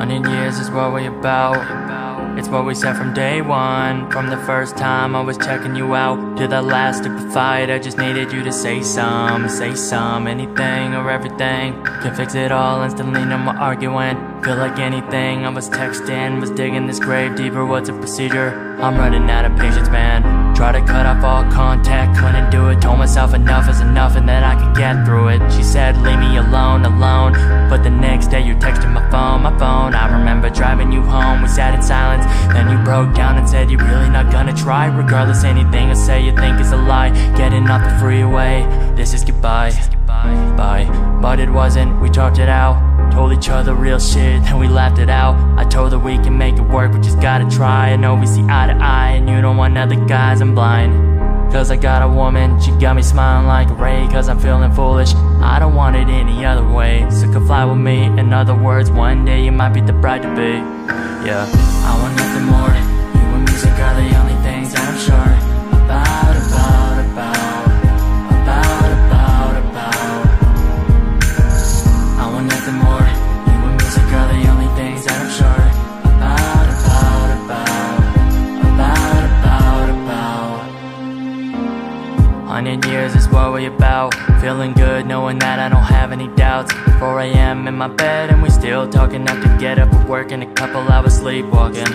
Hundred years is what we about. It's what we said from day one. From the first time I was checking you out to the last stupid fight, I just needed you to say some, say some, anything or everything. Can fix it all instantly, no more arguing. Feel like anything. I was texting, was digging this grave deeper. What's a procedure? I'm running out of patience, man. Try to cut off all contact, couldn't do it Told myself enough is enough and that I could get through it. She said leave me alone, alone. But the next day you texted my phone, my phone. I remember driving you home, we sat in silence. Then you broke down and said you're really not gonna try. Regardless anything I say you think is a lie. Getting off the freeway, this is goodbye. Bye, but it wasn't, we talked it out Told each other real shit, then we laughed it out. I told her we can make it work, we just gotta try I know we see eye to eye, and you don't want other guys, I'm blind. Cause I got a woman, she got me smiling like a ray Cause I'm feeling foolish, I don't want it any other way So come fly with me, in other words, one day you might be the bride to be. Yeah, I want nothing more, you and music are the only things that I'm sure Hundred years is what we're about. Feeling good knowing that I don't have any doubts. 4 a.m. in my bed and we still talking. To get up and work and a couple hours sleepwalking.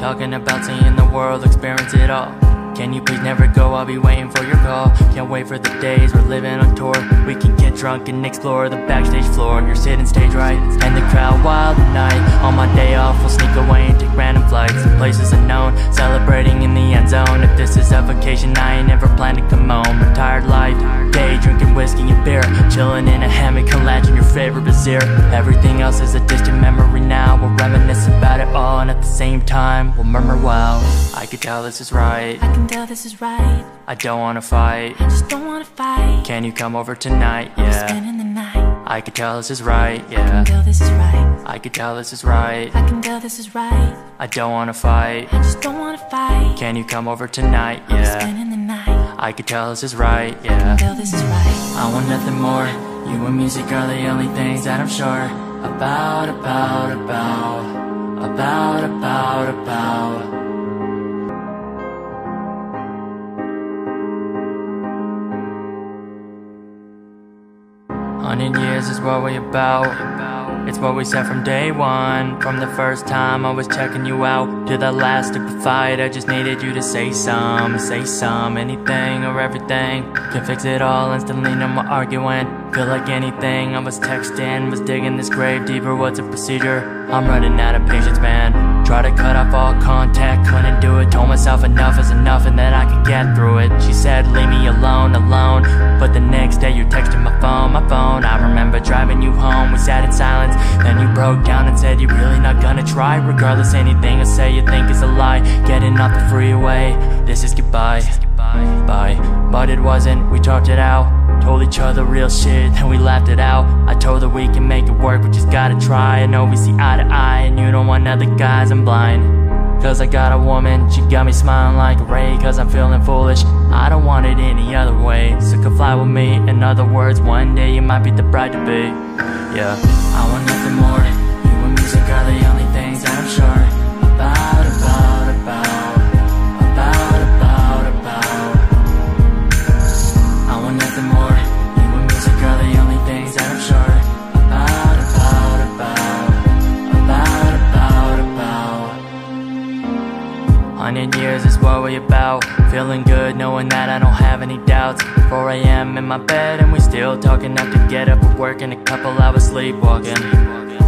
Talking about seeing the world, experience it all can you please never go? I'll be waiting for your call. Can't wait for the days we're living on tour. We can get drunk and explore the backstage floor. And You're sitting stage right And the crowd wild at night. On my day off we'll sneak away and take random flights to Places unknown. Celebrating in the end zone. If this is a vacation I ain't never planned to come home. Retired life Day drinking whiskey and beer. Chilling in a hammock collaging your favorite bazaar Everything else is a distant memory now. We'll reminisce about it all And at the same time. We'll murmur wow I can tell this is right. I can tell this is right. I don't wanna fight. I just don't wanna fight. Can you come over tonight, yeah. Spending the night. I can tell this is right, yeah I can tell this is right. I can tell this is right. I can tell this is right. I don't wanna fight. I just don't wanna fight. Can you come over tonight, yeah. spending the night. I can tell this is right, yeah. I can tell this is right. I want nothing more. You and music are the only things that I'm sure About, about, about About, about, about Hundred years is what we about. It's what we said from day one. From the first time I was checking you out to the last stupid fight, I just needed you to say some, say some, anything or everything. Can fix it all instantly, no more arguing. Feel like anything. I was texting, was digging this grave deeper. What's a procedure? I'm running out of patience, man. Try to cut off all contact, couldn't do it. Told myself enough is enough and that I could get through it. She said leave me alone, alone. But the next day you texted my phone, my phone. I remember driving you home, we sat in silence. Then you broke down and said you're really not gonna try. Regardless anything I say you think is a lie. Getting off the freeway, this is goodbye. Bye, but it wasn't, we talked it out Told each other real shit, then we laughed it out. I told her we can make it work, we just gotta try. I know we see eye to eye, and you don't want other guys, I'm blind. Cause I got a woman, she got me smiling like a ray Cause I'm feeling foolish, I don't want it any other way So come fly with me, in other words, one day you might be the bride to be. Yeah, I want nothing more, you and music are the only things that I'm sure Hundred years is what we about. Feeling good knowing that I don't have any doubts. 4 a.m. in my bed and we still talking. To get up and work and a couple hours sleepwalking.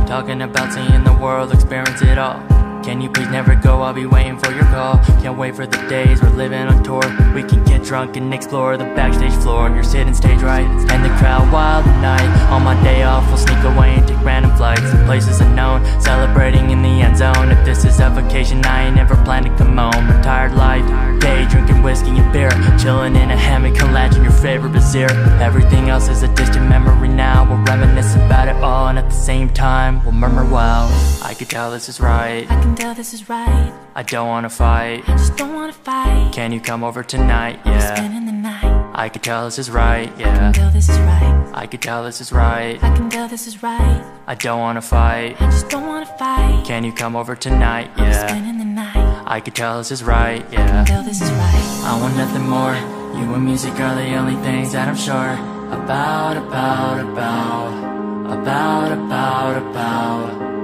Talking about seeing the world, experience it all can you please never go? I'll be waiting for your call. Can't wait for the days we're living on tour. We can get drunk and explore the backstage floor. You're sitting stage right And the crowd wild at night. On my day off we'll sneak away and take random flights. To Places unknown Celebrating in the end zone. If this is a vacation I ain't never planned to come home. Retired life. Day drinking whiskey and beer. Chilling in a hammock collaging your favorite bazaar Everything else is a distant memory now. We'll reminisce about it all And at the same time we'll murmur wow I could tell this is right tell this is right I don't wanna fight I just don't wanna fight Can you come over tonight, yeah spending the night I could tell this is right, yeah. Tell this is right. I could tell this is right. I can tell this is right. I don't wanna fight. I just don't wanna fight. Can you come over tonight, yeah? Spending the night. I could tell this is right, yeah. Tell this is right. I want nothing more. You and music are the only things that I'm sure about, about, about, about, about, about.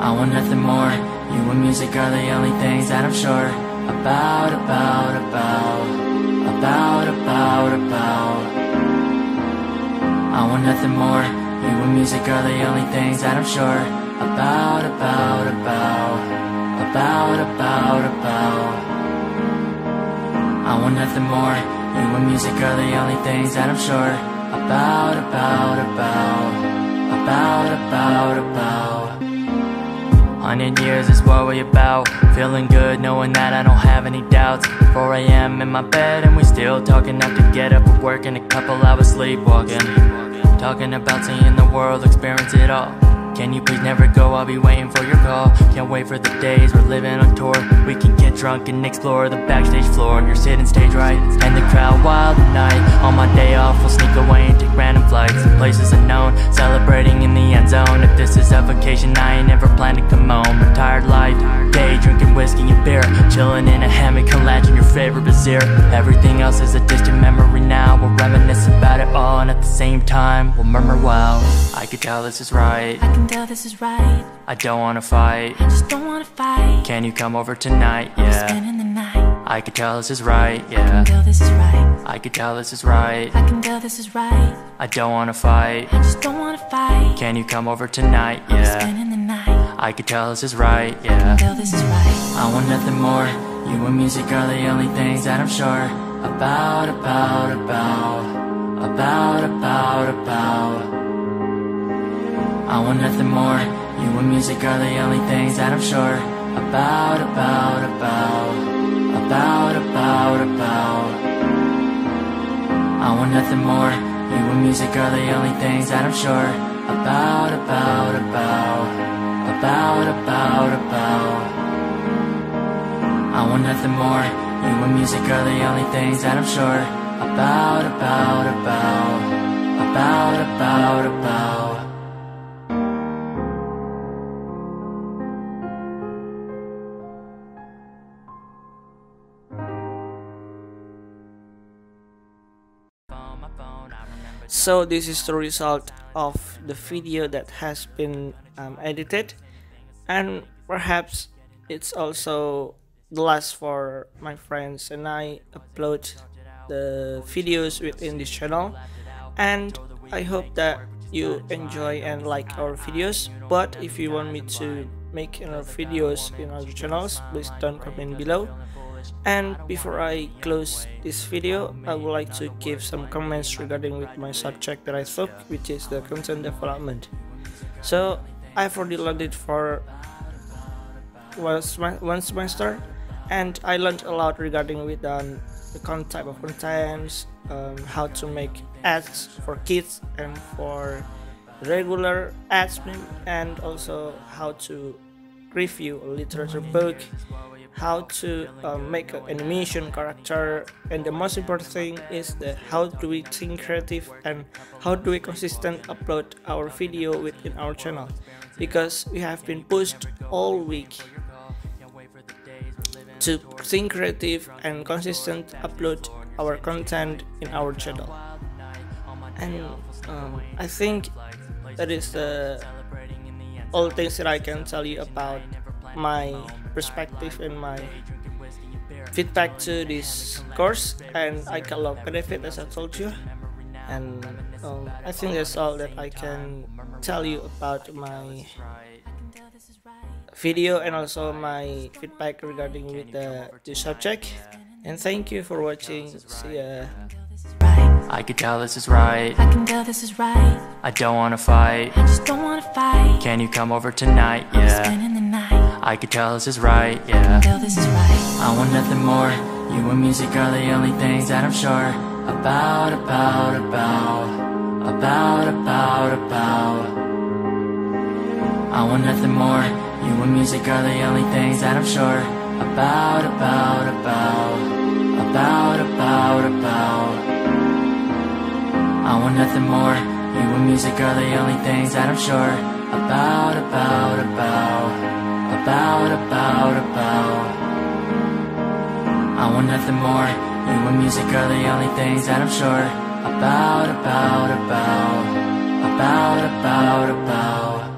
I want nothing more. You and music are the only things that I'm sure about, about, about, about, about, about. I want nothing more. You and music are the only things that I'm sure about, about, about, about, about, about. I want nothing more. You and music are the only things that I'm sure about, about, about, about, about, about. Hundred years is what we about. Feeling good, knowing that I don't have any doubts. 4 a.m. in my bed, and we still talking. Have to get up and work in a couple hours sleepwalking. Talking about seeing the world, experience it all. Can you please never go? I'll be waiting for your call. Can't wait for the days we're living on tour. We can get drunk and explore the backstage floor. You're sitting stage right, and the crowd wild at night. On my day off, we'll sneak away and take random flights. Places unknown, celebrating in the end zone. If this is a vacation, I ain't never planned to come home. Retired life, day drinking whiskey and beer. Chilling in a hammock, collaging your favorite bazier. Everything else is a distant memory now. We'll reminisce about all, and at the same time, we'll murmur, wow. I could tell this is right. I can tell this is right. I don't wanna fight. I just don't wanna fight. Can you come over tonight? Yeah. Spending the night. I could tell this is right. I Yeah. can tell this is right. I could tell this is right. I can tell this is right. I don't wanna fight. I just don't wanna fight. Can you come over tonight? Yeah. Spending the night. I could tell this is right. I can Yeah. tell this is right. I want nothing more. You and music are the only things that I'm sure about, about, about, about, about, about. I want nothing more. You and music are the only things that I'm sure about, about, about, about, about, about. I want nothing more. You and music are the only things that I'm sure about, about, about, about, about, about. I want nothing more. You and music are the only things that I'm sure about, about, about, about, about, about. So this is the result of the video that has been um, edited and perhaps it's also the last for my friends and I upload the videos within this channel. And I hope that you enjoy and like our videos. But if you want me to make other videos in other channels please don't comment below. And before I close this video, I would like to give some comments regarding with my subject that I took, which is the content development. So I've already learned it for one, semester, and I learned a lot regarding with um, the con type of contents, um, how to make ads for kids and for regular ads, and also how to review a literature book how to um, make an animation character and the most important thing is the how do we think creative and how do we consistent upload our video within our channel. Because we have been pushed all week to think creative and consistent upload our content in our channel. And um, i think that is the all things that i can tell you about my perspective and my feedback to this course and I got a lot of benefit as I told you. And um, I think that's all that I can tell you about my video and also my feedback regarding with the, the subject and thank you for watching see ya Tell this is right. I could tell this is right. I can tell this is right. I don't wanna fight. I just don't wanna fight. Can you come over tonight? Yeah. Spending the night. I could tell this is right. Yeah. Tell this is right. I want nothing more. You and music are the only things that I'm sure about, about, about, about, about, about. I want nothing more. You and music are the only things that I'm sure about, about, about, about, about, about. I want nothing more. You and music are the only things that I'm sure about, about, about, about, about, about. I want nothing more. You and music are the only things that I'm sure about, about, about, about, about, about.